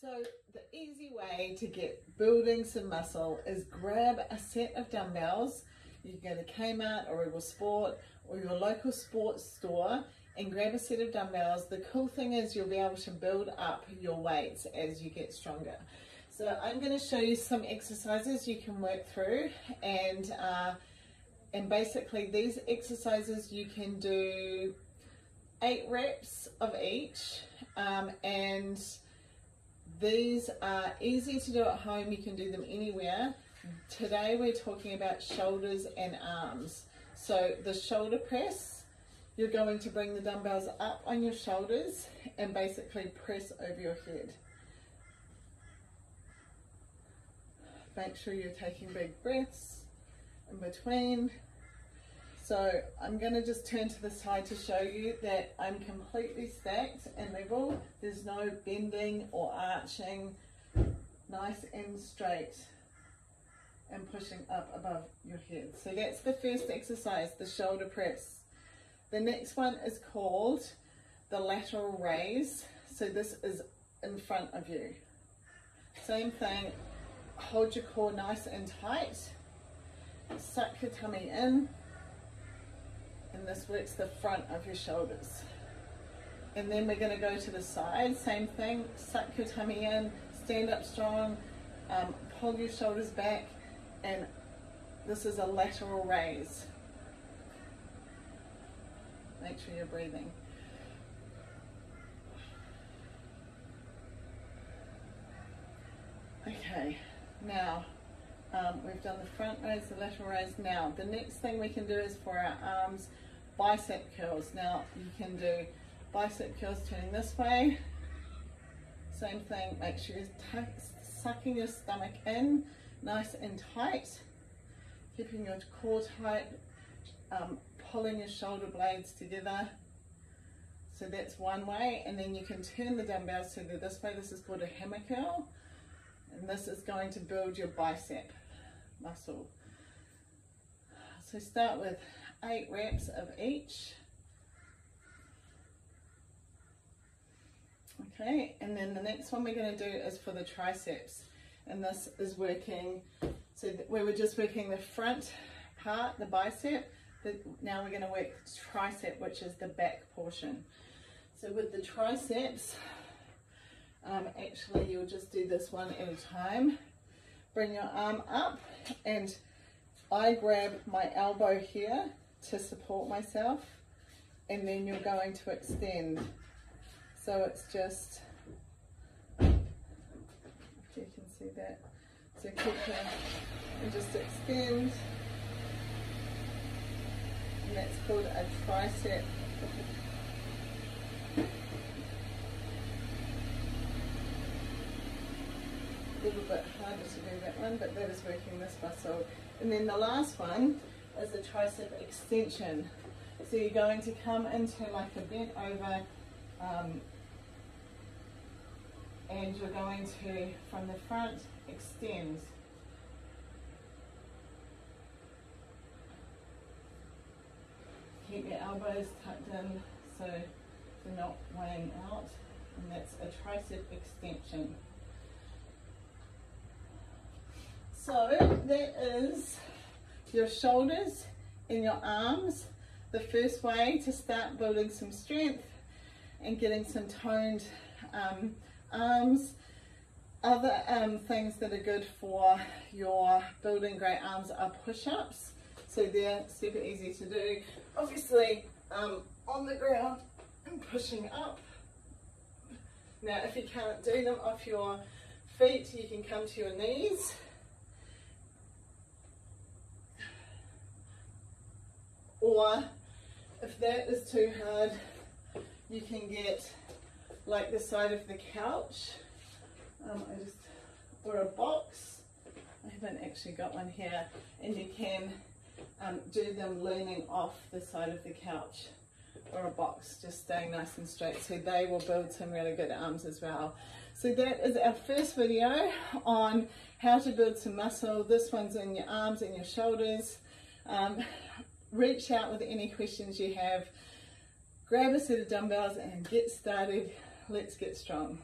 So the easy way to get building some muscle is grab a set of dumbbells. You can go to Kmart or Rebel Sport or your local sports store and grab a set of dumbbells. The cool thing is you'll be able to build up your weights as you get stronger. So I'm going to show you some exercises you can work through and uh, and basically these exercises you can do eight reps of each um, and these are easy to do at home. You can do them anywhere. Today we're talking about shoulders and arms. So the shoulder press, you're going to bring the dumbbells up on your shoulders and basically press over your head. Make sure you're taking big breaths in between. So I'm going to just turn to the side to show you that I'm completely stacked and level. There's no bending or arching. Nice and straight and pushing up above your head. So that's the first exercise, the shoulder press. The next one is called the lateral raise. So this is in front of you. Same thing, hold your core nice and tight. Suck your tummy in and this works the front of your shoulders. And then we're going to go to the side, same thing, suck your tummy in, stand up strong, um, pull your shoulders back, and this is a lateral raise. Make sure you're breathing. Okay, now um, we've done the front raise, the lateral raise. Now, the next thing we can do is for our arms, bicep curls. Now, you can do bicep curls turning this way. Same thing, make sure you're sucking your stomach in, nice and tight. Keeping your core tight, um, pulling your shoulder blades together. So that's one way, and then you can turn the dumbbells to this way. This is called a hammer curl, and this is going to build your bicep muscle. So start with eight reps of each. Okay, and then the next one we're going to do is for the triceps. And this is working, so we were just working the front part, the bicep. now we're going to work tricep, which is the back portion. So with the triceps, um, actually you'll just do this one at a time. Bring your arm up and I grab my elbow here to support myself and then you're going to extend. So it's just, if you can see that. So keep your, and just extend. And that's called a tricep little bit harder to do that one, but that is working this muscle. And then the last one is a tricep extension. So you're going to come into like a bent over um, and you're going to, from the front, extend. Keep your elbows tucked in so they're not weighing out and that's a tricep extension. So that is your shoulders and your arms. The first way to start building some strength and getting some toned um, arms. Other um, things that are good for your building great arms are push-ups. So they're super easy to do. Obviously um, on the ground and pushing up. Now if you can't do them off your feet, you can come to your knees or if that is too hard you can get like the side of the couch. Um, I just or a box. I haven't actually got one here. And you can um, do them leaning off the side of the couch or a box just staying nice and straight. So they will build some really good arms as well. So that is our first video on how to build some muscle. This one's in your arms and your shoulders. Um, reach out with any questions you have. Grab a set of dumbbells and get started. Let's get strong.